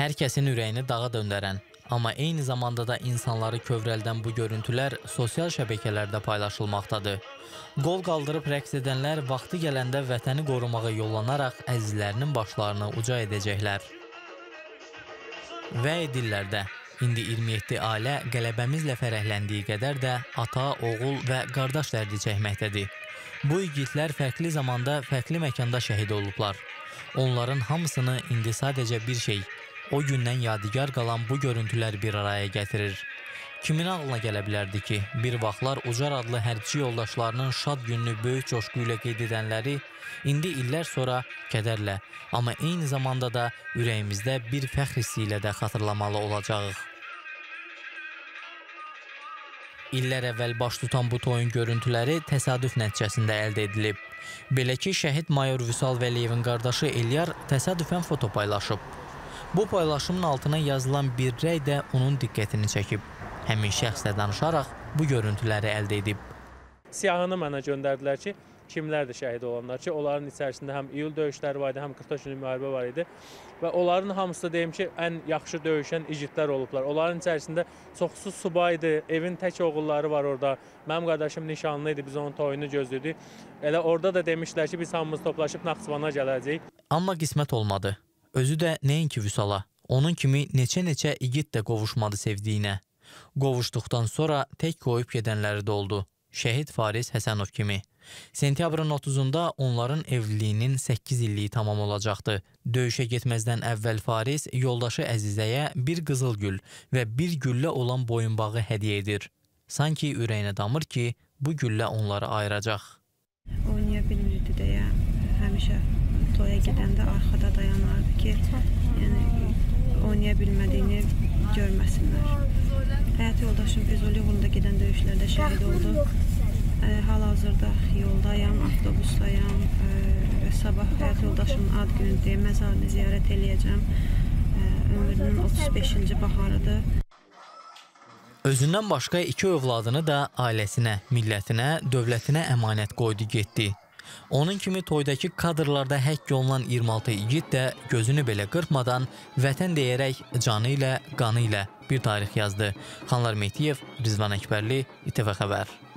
Hər kəsin ürəyini dağa döndərən, amma eyni zamanda da insanları kövrəldən bu görüntülər sosial şəbəkələrdə paylaşılmaqdadır. Qol qaldırıb rəqs edənlər vaxtı gələndə vətəni qorumağa yollanaraq əzizlərinin başlarını uca edəcəklər. Və edirlər də. İndi 27 ailə qələbəmizlə fərəhləndiyi qədər də ata, oğul və qardaş dərdi çəkməkdədir. Bu igidlər fərqli zamanda, fərqli məkanda şəhid olublar. Onların hamısını indi sadəcə bir şey, o gündən yadigar qalan bu görüntülər bir araya gətirir. Kimin ağlına gələ bilərdi ki, bir vaxtlar Ucar adlı hərbiçi yoldaşlarının şad gününü böyük coşqu ilə qeyd edənləri indi illər sonra kədərlə, amma eyni zamanda da ürəyimizdə bir fəxr hissi ilə də xatırlamalı olacağıq. İllər əvvəl baş tutan bu toyun görüntüləri təsadüf nəticəsində əldə edilib. Belə ki, şəhid mayor Vüsal Vəliyevin qardaşı Elyar təsadüfən foto paylaşıb. Bu paylaşımın altına yazılan bir rəy də onun diqqətini çəkib. Həmin şəxslə danışaraq bu görüntüləri əldə edib. Siyahını mənə göndərdilər ki, kimlərdir şəhid olanlar ki, onların içərisində həm iyul döyüşləri var idi, həm 44 günlük müharibə var idi və onların hamısı deyim ki, ən yaxşı döyüşən igidlər olublar. Onların içərisində çoxsu subaydı, evin tək oğulları var orada. Mənim qardaşım nişanlı idi, biz onun toyunu gözlədik. Elə orada da demişlər ki, biz hamımız toplaşıb Naxçıvana gələcəyik. Amma qismət olmadı. Özü də nəinki Vüsala, onun kimi neçə-neçə igid də qovuşmadı sevdiyinə. Qovuşduqdan sonra tək qoyub gedənləri də oldu. Şəhid Faris Həsənov kimi. Sentyabrın 30-da onların evliliyinin 8 illiyi tamam olacaqdı. Döyüşə getməzdən əvvəl Faris yoldaşı Əzizəyə bir qızıl gül və bir güllə olan boyunbağı hədiyyə edir. Sanki ürəyinə damır ki, bu güllə onları ayıracaq. Oynaya bilmirdi deyə həmişə toya gedəndə arxada dayanardı ki, yəni oynaya bilmədiyini görməsinlər. Həyat yoldaşım Füzuli uğrunda gedən döyüşlərdə şəhid oldu. Hal-hazırda yoldayam, avtobusdayam ə, və sabah həyat yoldaşımın ad günüdür. Məzarını ziyarət eləyəcəm. Ə, Ömrünün 35-ci baharıdır. Özündən başqa iki övladını da ailəsinə, millətinə, dövlətinə əmanət qoydu getdi. Onun kimi toydakı kadrlarda həkk olunan 26 igid də gözünü belə qırpmadan vətən deyərək canı ilə, qanı ilə bir tarix yazdı. Xanlar Mehdiyev, Rizvan Əkbərli, İTV Xəbər.